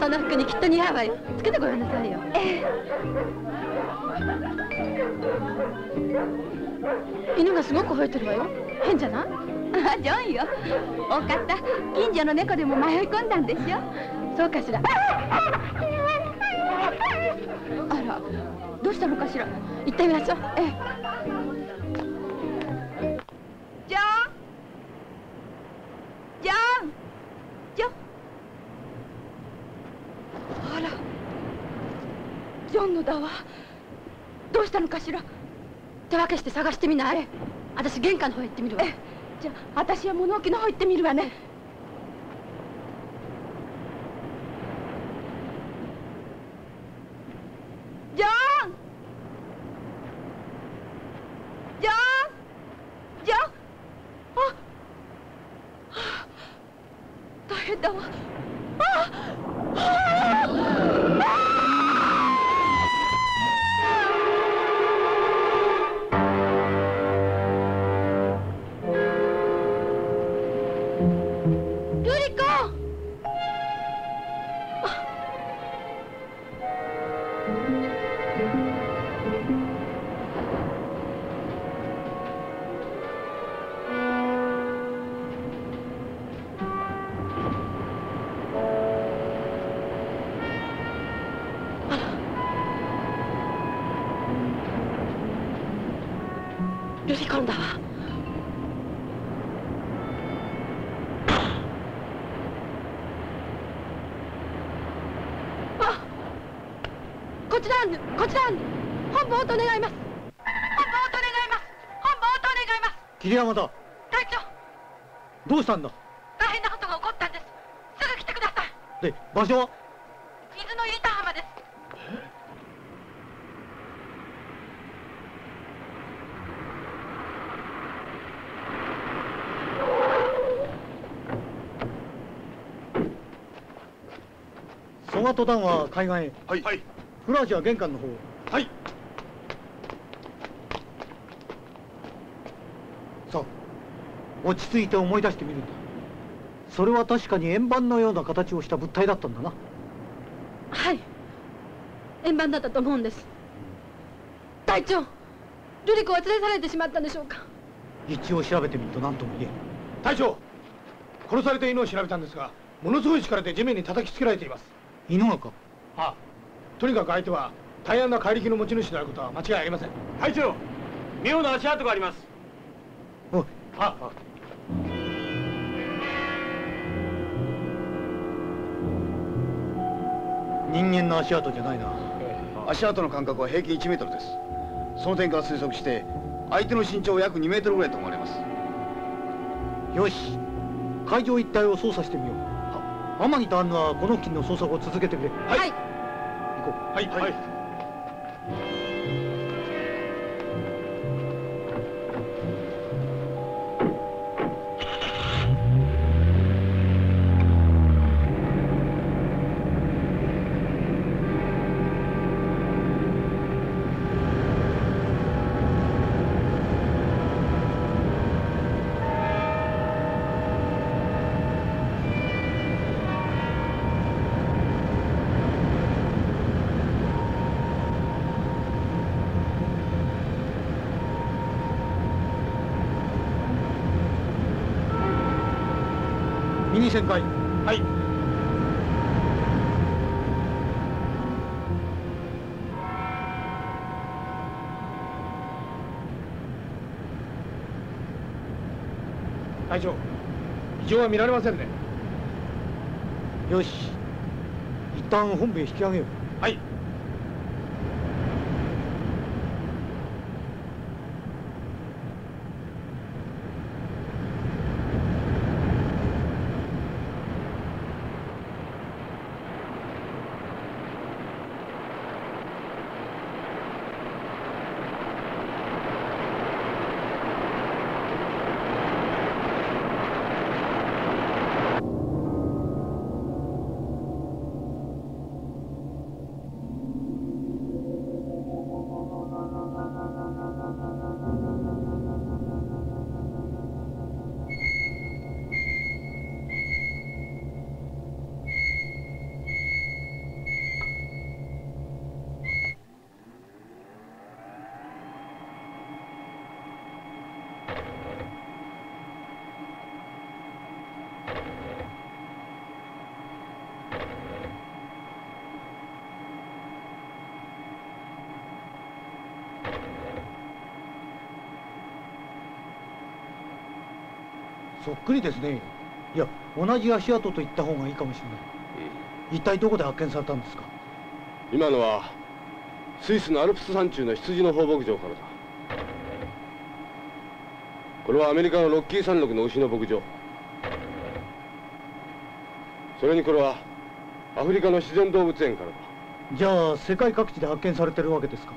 その服にきっと似合うわよ。つけてごらんなさいよ。ええ。犬がすごく吠えてるわよ。変じゃない？あ、ジョンよ。お方、近所の猫でも迷い込んだんでしょ？そうかしら。あら、どうしたのかしら。行ってみましょう。ええ。だわ。どうしたのかしら？手分けして探してみない？私玄関の方へ行ってみるわ。じゃあ、私は物置の方へ行ってみるわね。ジョン。ジョン。ジョン。あ。はあ大変だわ。こちらんこちらん本部応答願います。本部応答願います。本部応答願います。桐山だ。隊長。どうしたんだ？大変なことが起こったんです。すぐ来てください。で場所は？水の板浜です。そガとダンは海岸へ。はい。はいフラージは玄関の方はい。さあ落ち着いて思い出してみるんだ。それは確かに円盤のような形をした物体だったんだな。はい。円盤だったと思うんです。隊長ルリ子は連れ去られてしまったんでしょうか？一応調べてみると何とも言えん。隊長殺された犬を調べたんですがものすごい力で地面に叩きつけられています。犬がか？はあとにかく相手は大安な怪力の持ち主であることは間違いありません。隊長妙な足跡があります。おい。はあ人間の足跡じゃないな。足跡の間隔は平均1メートルです。その点から推測して相手の身長は約2メートルぐらいと思われます。よし。会場一帯を捜査してみよう。は。天城とアンヌはこの付近の捜索を続けてくれ。はい。行こう。はいはい。旋回はい。隊長異常は見られませんね。よし。一旦本部へ引き上げよう。はいそっくりですね。いや同じ足跡と言った方がいいかもしれない。一体どこで発見されたんですか？今のはスイスのアルプス山中の羊の放牧場からだ。これはアメリカのロッキー山麓の牛の牧場。それにこれはアフリカの自然動物園からだ。じゃあ世界各地で発見されてるわけですか？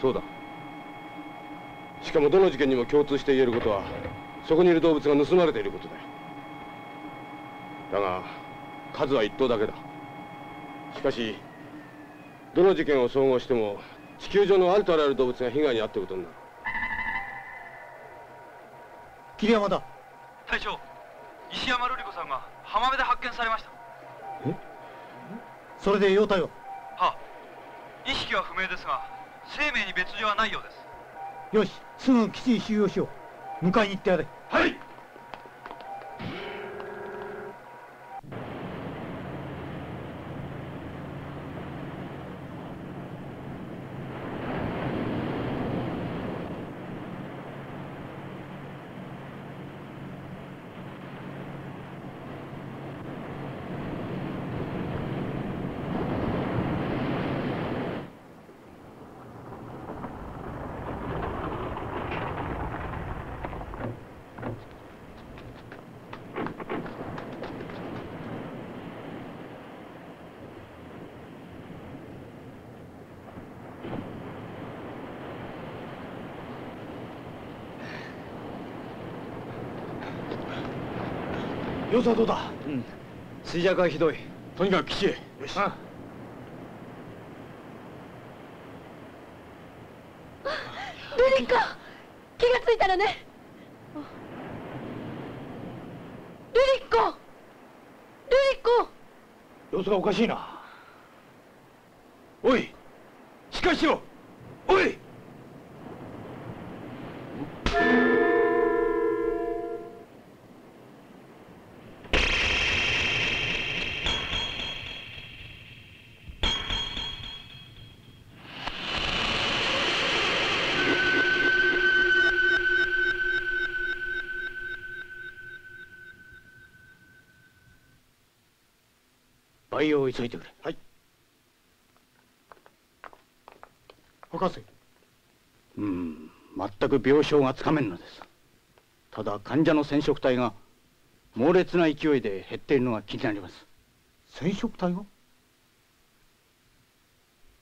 そうだ。しかもどの事件にも共通して言えることはそこにいる動物が盗まれていることだよ。だが数は一頭だけだ。しかしどの事件を総合しても地球上のありとあらゆる動物が被害に遭っていることになる。桐山だ。隊長石山瑠璃子さんが浜辺で発見されました。それで容体ははあ。意識は不明ですが生命に別状はないようです。よしすぐ基地に収容しよう迎えに行ってやれ。はい。様子はどうだ?衰弱はひどい。とにかく岸へよし。ルリコ気がついたらね。ルリコ。ルリコ。様子がおかしいな。おいしっかりしろ。おい培養を急いでくれ。はい。博士。うん全く病床がつかめんのです。ただ患者の染色体が猛烈な勢いで減っているのが気になります。染色体が？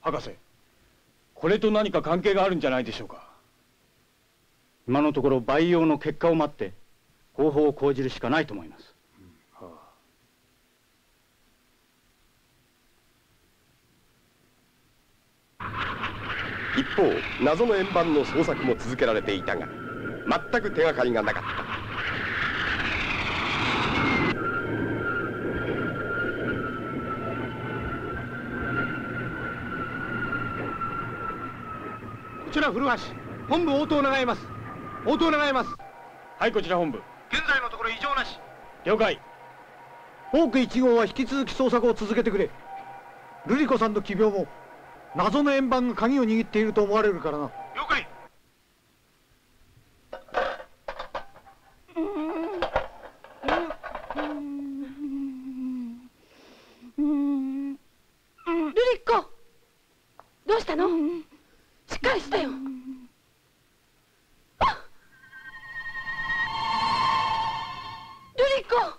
博士。これと何か関係があるんじゃないでしょうか。今のところ培養の結果を待って方法を講じるしかないと思います一方謎の円盤の捜索も続けられていたが全く手がかりがなかった。こちら古橋本部応答願います。応答願います。はいこちら本部。現在のところ異常なし。了解。フォーク1号は引き続き捜索を続けてくれ。ルリコさんの奇病も謎の円盤が鍵を握っていると思われるからな。了解。ルリコどうしたのしっかりしてよあルリコ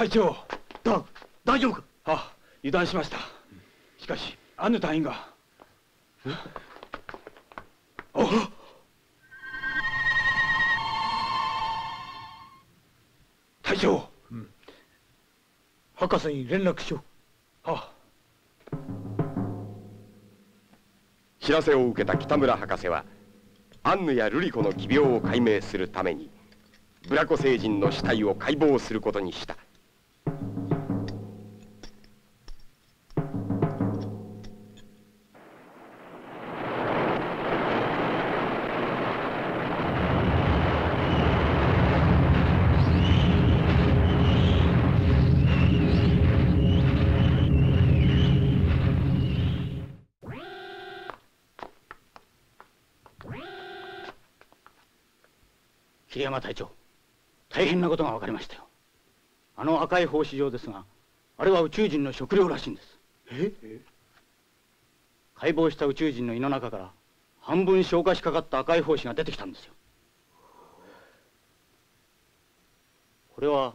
隊長。だ大丈夫か？あ油断しました。しかしアンヌ隊員が。お隊長。博士に連絡しよあ。知らせを受けた北村博士はアンヌやルリコの奇病を解明するためにブラコ星人の死体を解剖することにした山隊長。大変なことが分かりましたよ。あの赤い胞子状ですがあれは宇宙人の食料らしいんです。え？解剖した宇宙人の胃の中から半分消化しかかった赤い胞子が出てきたんですよ。これは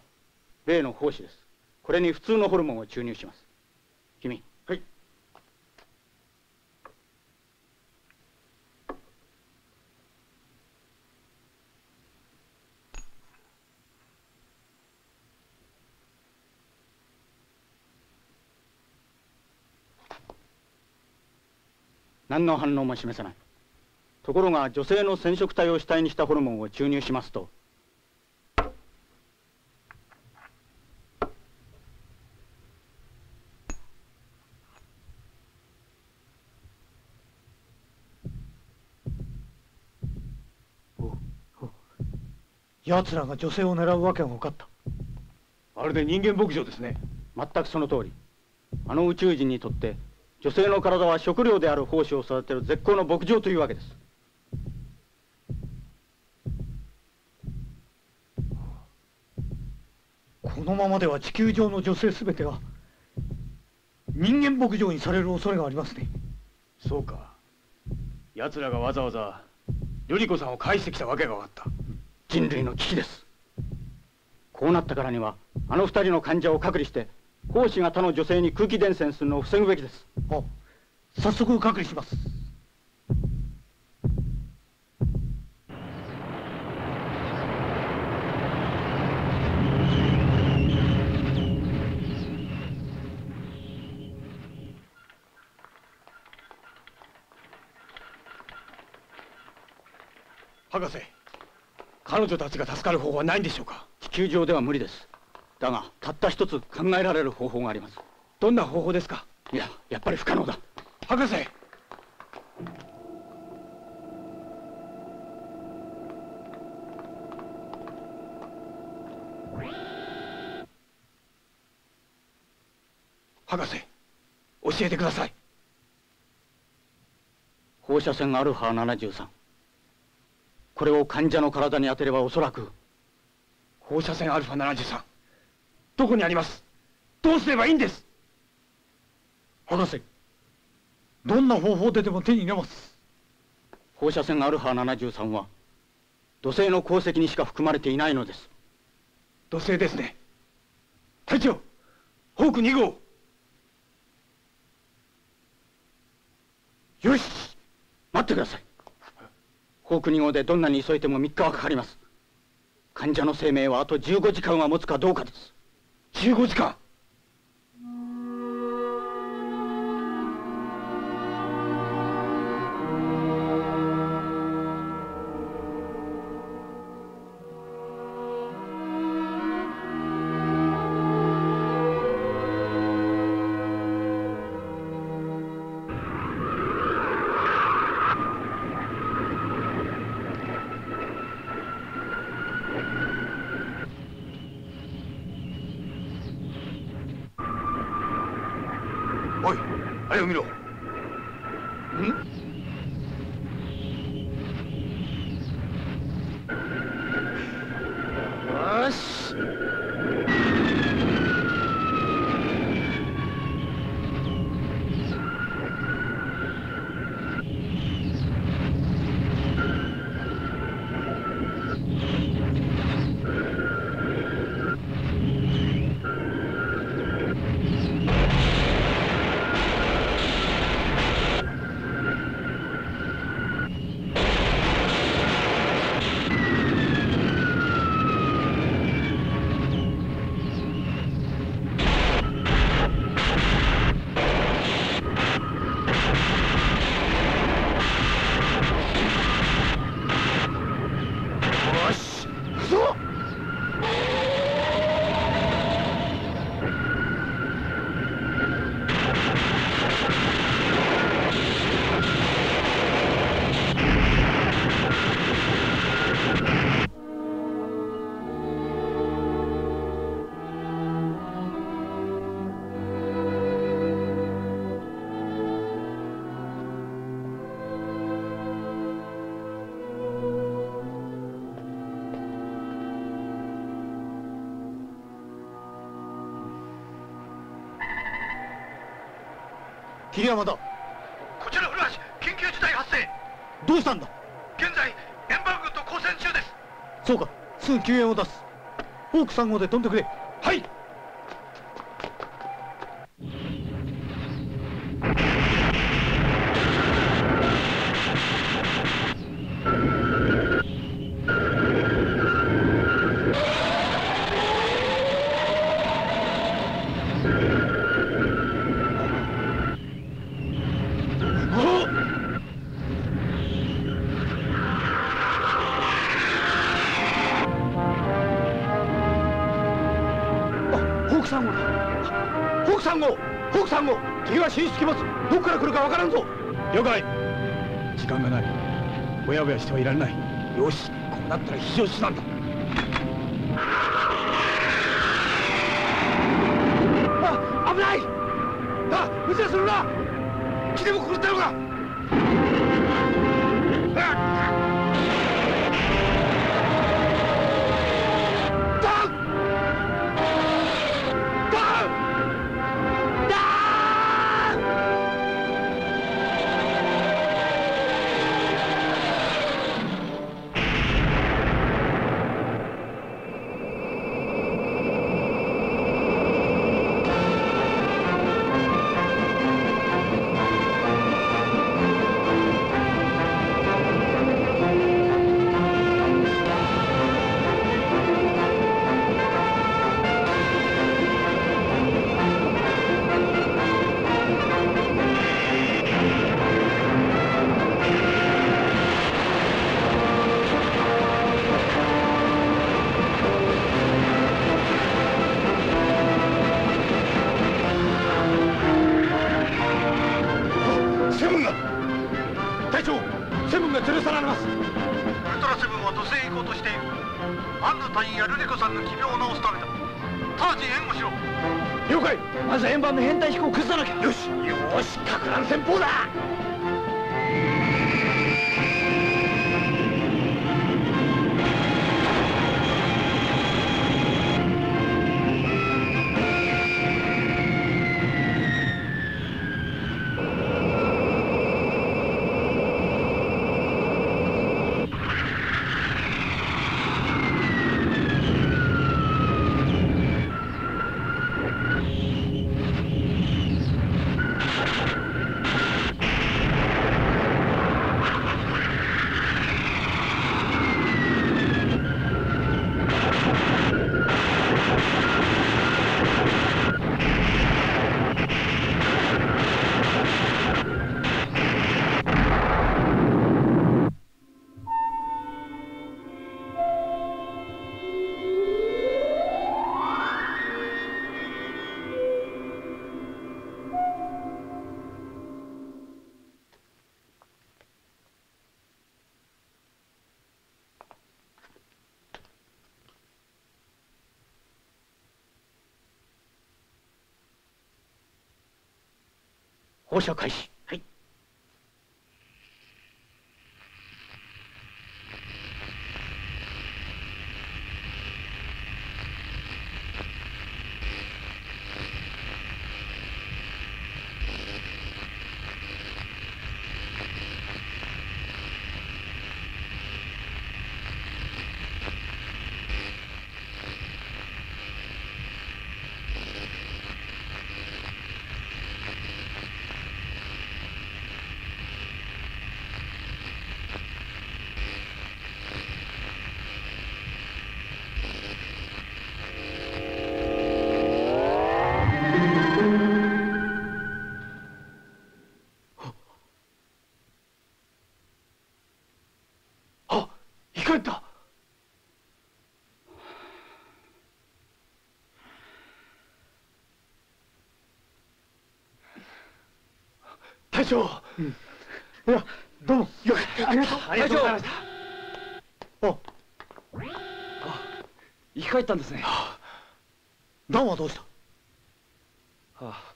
例の胞子です。これに普通のホルモンを注入します。君何の反応も示せない。ところが女性の染色体を主体にしたホルモンを注入しますと。奴らが女性を狙うわけが分かった。まるで人間牧場ですね。全くその通り。あの宇宙人にとって女性の体は食料である胞子を育てる絶好の牧場というわけです。このままでは地球上の女性全てが人間牧場にされる恐れがありますね。そうか。奴らがわざわざ瑠璃子さんを返してきたわけが分かった。人類の危機です。こうなったからにはあの二人の患者を隔離して胞子が他の女性に空気伝染するのを防ぐべきですあ早速隔離します。博士彼女たちが助かる方法はないんでしょうか？地球上では無理です。だがたった一つ考えられる方法があります。どんな方法ですか？いややっぱり不可能だ。博士。博士教えてください。放射線アルファ73これを患者の体に当てればおそらく。放射線アルファ73どこにあります？どうすればいいんです？博士どんな方法ででも手に入れます。放射線アルファ73は土星の鉱石にしか含まれていないのです。土星ですね。隊長ホーク2号。よし待ってください。ホーク2号でどんなに急いでも3日はかかります。患者の生命はあと15時間は持つかどうかです。15時間 Thank you. 桐山だ。こちら古橋緊急事態発生。どうしたんだ？現在円盤軍と交戦中です。そうかすぐ救援を出す。ホーク3号で飛んでくれ敵は進出機物どこから来るかわからんぞ了解時間がないぼやぼやしてはいられないよしこうなったら非常手段だセブンが。隊長セブンが連れ去られます。ウルトラセブンは土星へ行こうとしている。アンヌ隊員やルリコさんの奇病を治すためだ。直ちに援護しろ。了解。まずは円盤の編隊飛行を崩さなきゃ。よし。よしかく乱戦法だ放射開始はいあいかんだ隊長、いやどうも。よかった。ありがとうありがとうございました。あ生き返ったんですね。ダンはどうした。はあ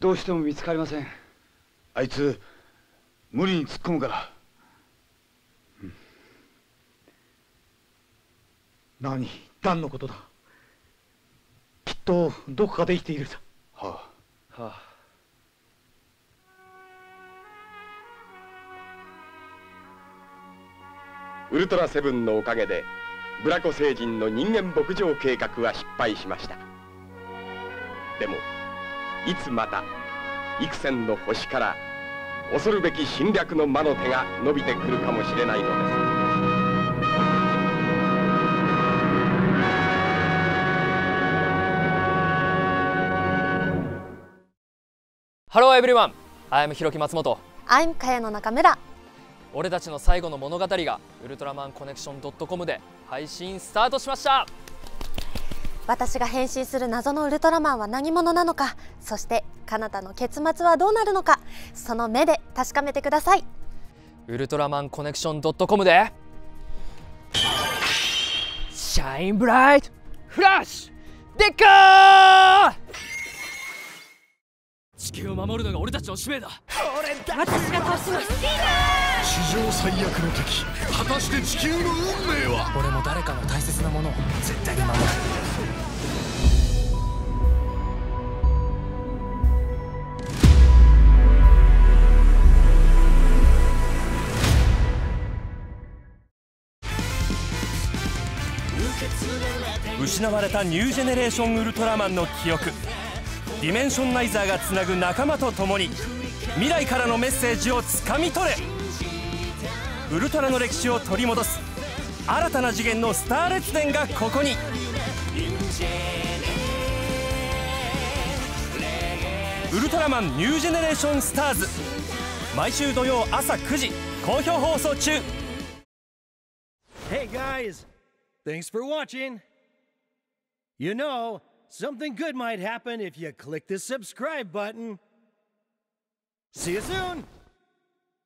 どうしても見つかりません。あいつ無理に突っ込むから。何？ダンのことだ。きっとどこかで生きているさ。ははあウルトラセブンのおかげでブラコ星人の人間牧場計画は失敗しました。でもいつまた幾千の星から恐るべき侵略の魔の手が伸びてくるかもしれないのです。 Hello everyone I'm ひろき松本 I'm かやの中村俺たちの最後の物語がウルトラマンコネクション .com で配信スタートしました。私が変身する謎のウルトラマンは何者なのかそして彼方の結末はどうなるのかその目で確かめてください。ウルトラマンコネクション .com でシャインブライトフラッシュ！デッカー地球を守るのが俺たちの使命だ。俺だ私が倒します。史上最悪の敵。果たして地球の運命は？俺も誰かの大切なものを絶対に守る。失われたニュージェネレーションウルトラマンの記憶ディメンションナイザーがつなぐ仲間と共に未来からのメッセージをつかみ取れ。ウルトラの歴史を取り戻す新たな次元のスター列伝がここに。ウルトラマンニュージェネレーションスターズ毎週土曜朝9時好評放送中。Hey guys, thanks for watching. You know, something good might happen if you click the subscribe button. See you soon!